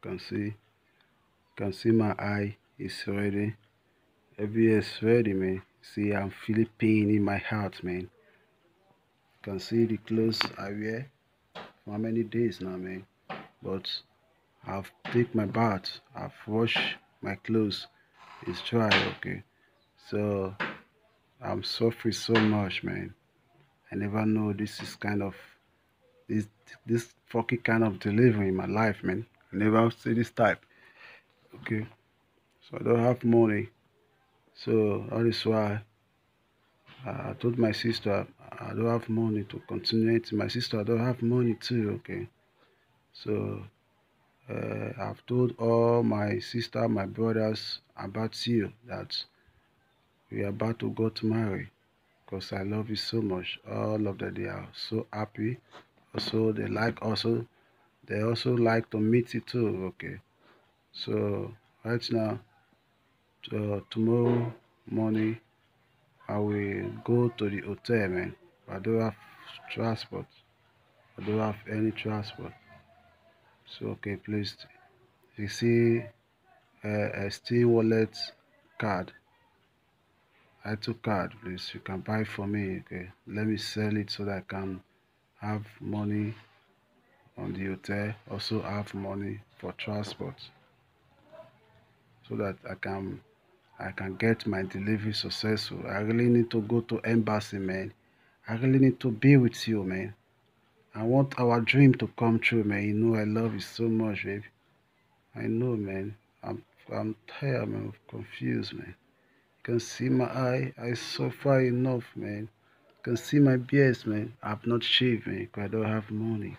can see can see my eye is ready everywhere is ready man. See i'm feeling pain in my heart man. Can see the clothes i wear for how many days now man. But i've take my bath i've washed my clothes. It's dry okay. So i'm suffering so much man. I never know this is kind of this this fucking kind of delivery in my life man never see this type. Okay? So i don't have money. So that is why i told my sister i don't have money to continue. It my sister i don't have money too okay? So uh, i've told all my sister my brothers about you that we are about to go to marry because i love you so much. All of them they are so happy. Also they like also they also like to meet you too okay. So right now uh, tomorrow morning i will go to the hotel man. I don't have transport. I don't have any transport. So okay please you see uh, a steel wallet card. I took card please. You can buy for me okay. Let me sell it so that i can have money on the hotel also have money for transport so that I can I can get my delivery successful. I really need to go to embassy, man. I really need to be with you, man. I want our dream to come true, man. You know I love you so much, baby. I know, man. I'm I'm tired, man. Confused, man. You can see my eye. I suffer enough, man. You can see my beard, man. I've not shaved, man, because I don't have money.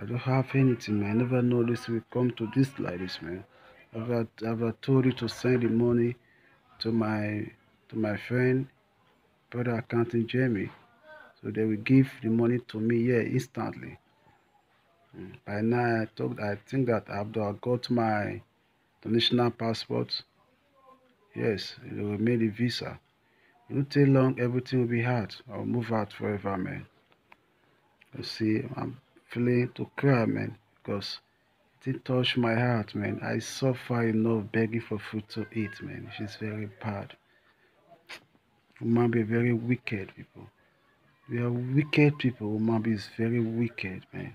I don't have anything, man. I never know this will come to this like this, man. I've, I've told you to send the money to my to my friend, brother accountant Jamie. So they will give the money to me here instantly. Mm. By now, I thought I think that after I got my international passport, yes, it will make the visa. It will take long, everything will be hard. I'll move out forever, man. You see, I'm feeling to cry, man, because it touched my heart, man. I suffer enough begging for food to eat, man. She's very bad. Woman be very wicked, people. We are wicked people. Woman be is very wicked, man.